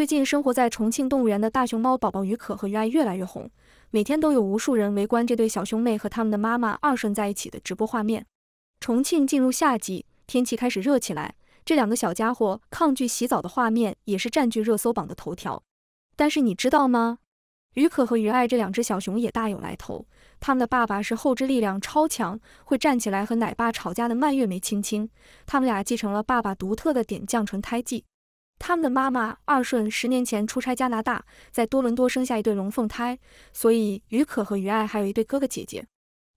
最近生活在重庆动物园的大熊猫宝宝于可和于爱越来越红，每天都有无数人围观这对小兄妹和他们的妈妈二顺在一起的直播画面。重庆进入夏季，天气开始热起来，这两个小家伙抗拒洗澡的画面也是占据热搜榜的头条。但是你知道吗？于可和于爱这两只小熊也大有来头，他们的爸爸是后肢力量超强，会站起来和奶爸吵架的蔓越莓青青，他们俩继承了爸爸独特的点降唇胎记。他们的妈妈二顺十年前出差加拿大，在多伦多生下一对龙凤胎，所以于可和于爱还有一对哥哥姐姐。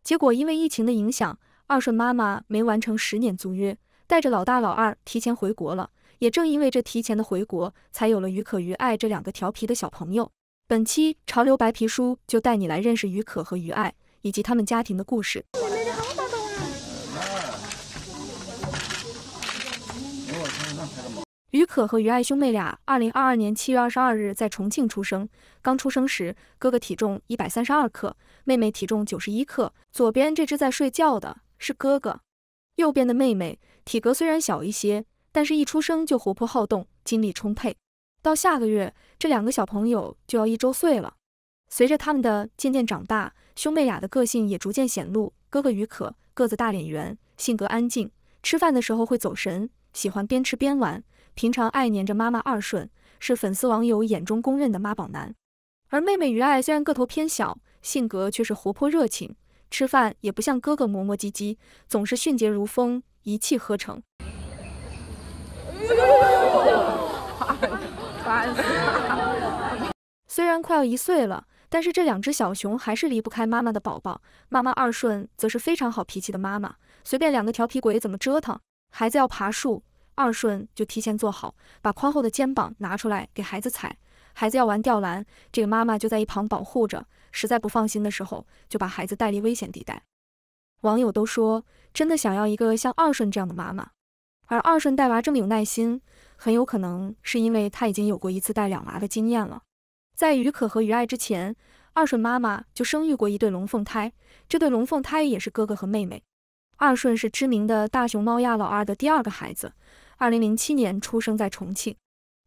结果因为疫情的影响，二顺妈妈没完成十年租约，带着老大老二提前回国了。也正因为这提前的回国，才有了于可于爱这两个调皮的小朋友。本期潮流白皮书就带你来认识于可和于爱，以及他们家庭的故事。于可和于爱兄妹俩，二零二二年七月二十二日在重庆出生。刚出生时，哥哥体重一百三十二克，妹妹体重九十一克。左边这只在睡觉的是哥哥，右边的妹妹体格虽然小一些，但是一出生就活泼好动，精力充沛。到下个月，这两个小朋友就要一周岁了。随着他们的渐渐长大，兄妹俩的个性也逐渐显露。哥哥于可个子大，脸圆，性格安静，吃饭的时候会走神，喜欢边吃边玩，平常爱黏着妈妈二顺，是粉丝网友眼中公认的妈宝男。而妹妹于爱虽然个头偏小，性格却是活泼热情，吃饭也不像哥哥磨磨唧唧，总是迅捷如风，一气呵成。虽然快要一岁了，但是这两只小熊还是离不开妈妈的宝宝。妈妈二顺则是非常好脾气的妈妈，随便两个调皮鬼怎么折腾，孩子要爬树，二顺就提前做好，把宽厚的肩膀拿出来给孩子踩；孩子要玩吊篮，这个妈妈就在一旁保护着，实在不放心的时候，就把孩子带离危险地带。网友都说，真的想要一个像二顺这样的妈妈。而二顺带娃这么有耐心。很有可能是因为他已经有过一次带两娃的经验了。在于可和于爱之前，二顺妈妈就生育过一对龙凤胎，这对龙凤胎也是哥哥和妹妹。二顺是知名的大熊猫亚老二的第二个孩子，二零零七年出生在重庆。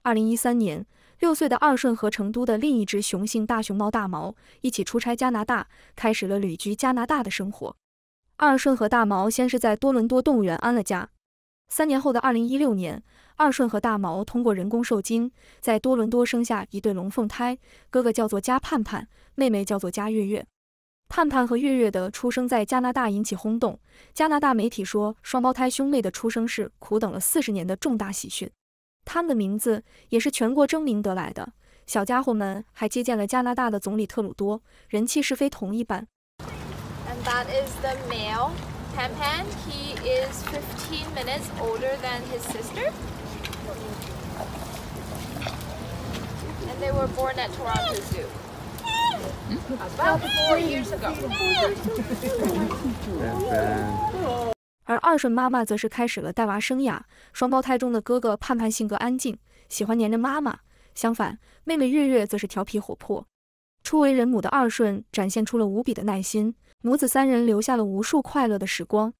二零一三年，六岁的二顺和成都的另一只雄性大熊猫大毛一起出差加拿大，开始了旅居加拿大的生活。二顺和大毛先是在多伦多动物园安了家，三年后的二零一六年。二顺和大毛通过人工受精，在多伦多生下一对龙凤胎，哥哥叫做加盼盼，妹妹叫做加月月。盼盼和月月的出生在加拿大引起轰动，加拿大媒体说双胞胎兄妹的出生是苦等了四十年的重大喜讯。他们的名字也是全国争鸣得来的，小家伙们还接见了加拿大的总理特鲁多，人气是非同一般。And that is the male Pan Pan. He is 15 minutes older than his sister. And They were born at Toronto Zoo 而二顺妈妈则是开始了带娃生涯。双胞胎中的哥哥盼盼性格安静，喜欢黏着妈妈；相反，妹妹月月则是调皮活泼。初为人母的二顺展现出了无比的耐心，母子三人留下了无数快乐的时光。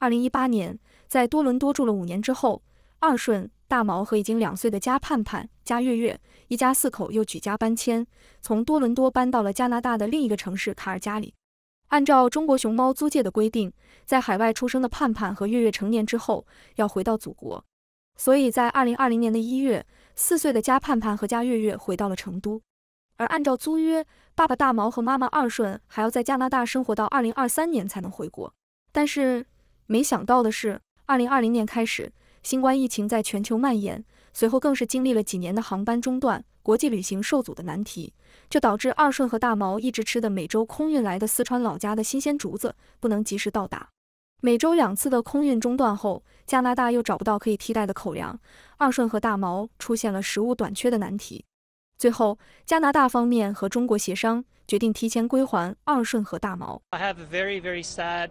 二零一八年，在多伦多住了五年之后，二顺。大毛和已经两岁的加盼盼、加月月一家四口又举家搬迁，从多伦多搬到了加拿大的另一个城市卡尔加里。按照中国熊猫租界的规定，在海外出生的盼盼和月月成年之后要回到祖国，所以在二零二零年的一月，四岁的加盼盼和加月月回到了成都。而按照租约，爸爸大毛和妈妈二顺还要在加拿大生活到二零二三年才能回国。但是没想到的是，二零二零年开始。新冠疫情在全球蔓延，随后更是经历了几年的航班中断、国际旅行受阻的难题，这导致二顺和大毛一直吃的每周空运来的四川老家的新鲜竹子不能及时到达。每周两次的空运中断后，加拿大又找不到可以替代的口粮，二顺和大毛出现了食物短缺的难题。最后，加拿大方面和中国协商，决定提前归还二顺和大毛。I have very very sad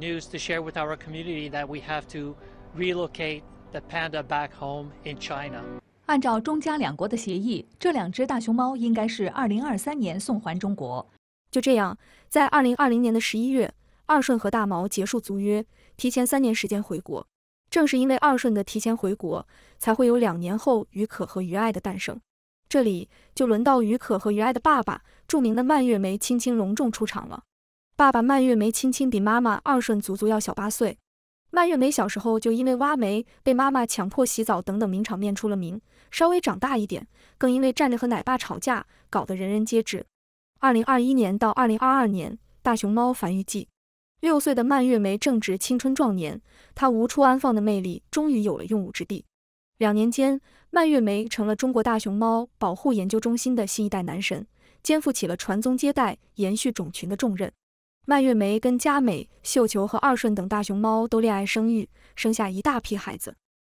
news to share with our community that we have to. relocate the panda back home in China. 按照中加两国的协议，这两只大熊猫应该是2023年送还中国。就这样，在2020年的11月，二顺和大毛结束租约，提前三年时间回国。正是因为二顺的提前回国，才会有两年后于可和于爱的诞生。这里就轮到于可和于爱的爸爸，著名的蔓越莓青青隆重出场了。爸爸蔓越莓青青比妈妈二顺足足要小八岁。蔓越莓小时候就因为挖煤被妈妈强迫洗澡等等名场面出了名，稍微长大一点，更因为站着和奶爸吵架，搞得人人皆知。二零二一年到二零二二年，大熊猫繁育季，六岁的蔓越莓正值青春壮年，它无处安放的魅力终于有了用武之地。两年间，蔓越莓成了中国大熊猫保护研究中心的新一代男神，肩负起了传宗接代、延续种群的重任。蔓越莓跟佳美、绣球和二顺等大熊猫都恋爱生育，生下一大批孩子。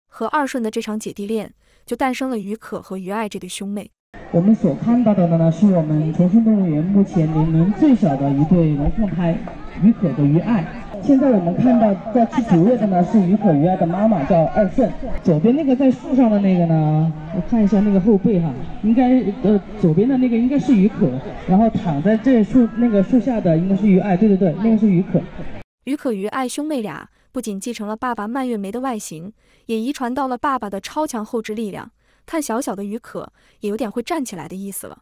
和二顺的这场姐弟恋，就诞生了于可和于爱这对兄妹。我们所看到的呢，是我们重庆动物园目前年龄最小的一对龙凤胎，于可的于爱。现在我们看到在吃竹叶的呢，是于可于爱的妈妈，叫二顺。左边那个在树上的那个呢，我看一下那个后背哈，应该呃左边的那个应该是于可，然后躺在这树那个树下的应该是于爱，对对对，那个是于可。于可于爱兄妹俩不仅继承了爸爸蔓越莓的外形，也遗传到了爸爸的超强后肢力量。看小小的于可，也有点会站起来的意思了。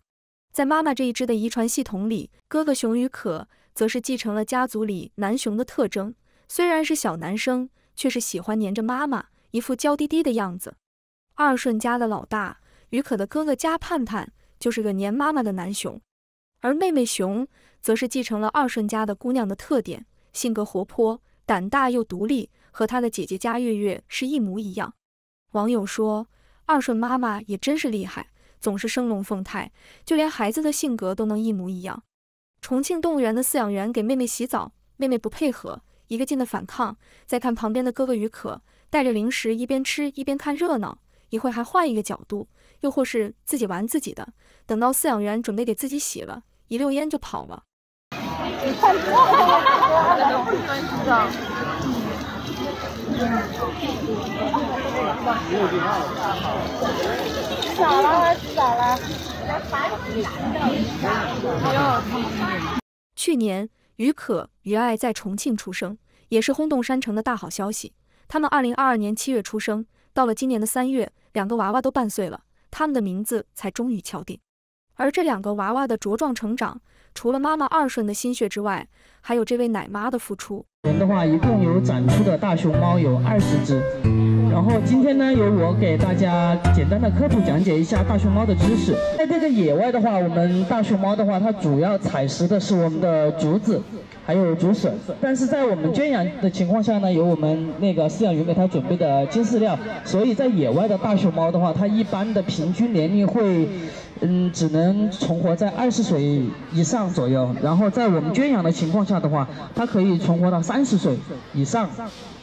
在妈妈这一支的遗传系统里，哥哥熊于可。则是继承了家族里男熊的特征，虽然是小男生，却是喜欢黏着妈妈，一副娇滴滴的样子。二顺家的老大于可的哥哥家盼盼就是个黏妈妈的男熊，而妹妹熊则是继承了二顺家的姑娘的特点，性格活泼、胆大又独立，和她的姐姐家月月是一模一样。网友说，二顺妈妈也真是厉害，总是生龙凤胎，就连孩子的性格都能一模一样。重庆动物园的饲养员给妹妹洗澡，妹妹不配合，一个劲的反抗。再看旁边的哥哥于可，带着零食一边吃一边看热闹，一会还换一个角度，又或是自己玩自己的。等到饲养员准备给自己洗了，一溜烟就跑了。早了，早了。去年，于可、于爱在重庆出生，也是轰动山城的大好消息。他们二零二二年七月出生，到了今年的三月，两个娃娃都半岁了，他们的名字才终于敲定。而这两个娃娃的茁壮成长，除了妈妈二顺的心血之外，还有这位奶妈的付出。我们的话，一共有展出的大熊猫有二十只。然后今天呢，由我给大家简单的科普讲解一下大熊猫的知识。在这个野外的话，我们大熊猫的话，它主要采食的是我们的竹子，还有竹笋。但是在我们圈养的情况下呢，有我们那个饲养员给它准备的金饲料，所以在野外的大熊猫的话，它一般的平均年龄会，嗯，只能存活在二十岁以上左右。然后在我们圈养的情况下的话，它可以存活到三十岁以上。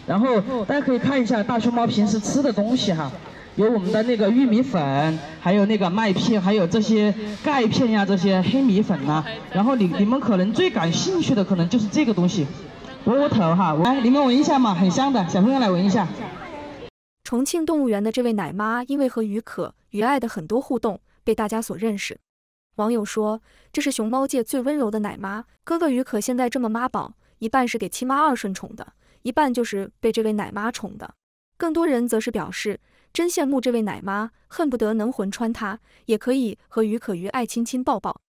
然后大家可以看一下大熊猫平时吃的东西哈，有我们的那个玉米粉，还有那个麦片，还有这些钙片呀，这些黑米粉呐。然后你你们可能最感兴趣的可能就是这个东西，窝窝头哈，来你们闻一下嘛，很香的，小朋友来闻一下。重庆动物园的这位奶妈，因为和于可、于爱的很多互动，被大家所认识。网友说，这是熊猫界最温柔的奶妈。哥哥于可现在这么妈宝，一半是给亲妈二顺宠的。一半就是被这位奶妈宠的，更多人则是表示真羡慕这位奶妈，恨不得能魂穿她，也可以和于可于爱亲亲抱抱。